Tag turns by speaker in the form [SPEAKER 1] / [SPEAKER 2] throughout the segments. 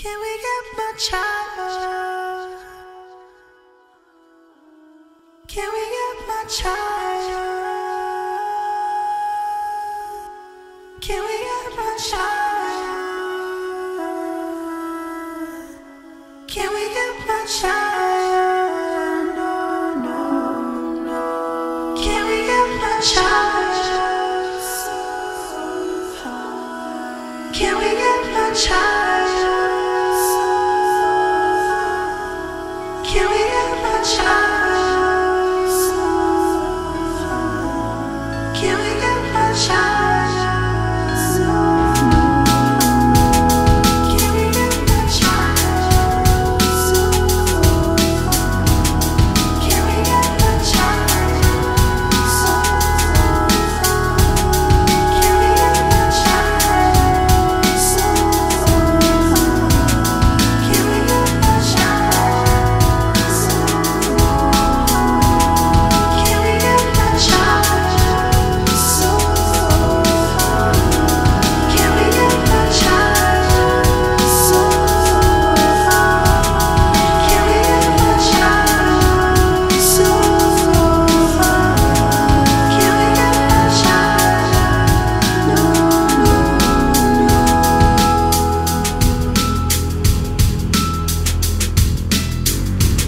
[SPEAKER 1] Can we get much higher? Can we get much higher? Can we get much higher? Can we get much higher? No, no, no. Can we get much higher? Can we get much higher?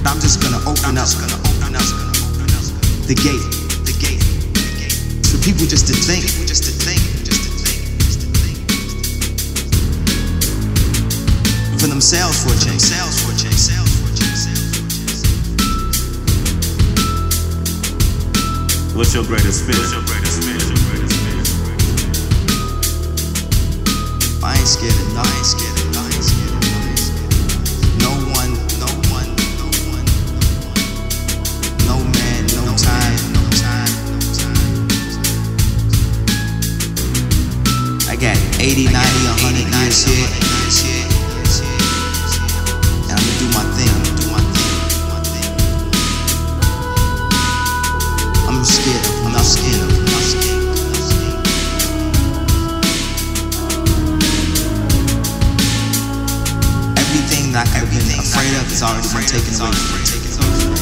[SPEAKER 1] I'm just gonna
[SPEAKER 2] open up, gonna open up, gonna open up. the gate, the gate, for people just to think, just to think, just to think, just to think, for themselves for a change, themselves for change, themselves for change, themselves for change.
[SPEAKER 3] What's your greatest fear? What's your greatest fear? What's your greatest fear?
[SPEAKER 2] I ain't scared of nothing. Got 80, 90, 100 years here. And I'ma do my thing. I'm scared. Scared. I'm not scared. I'm not scared. Everything that I've been afraid of has already been taken away.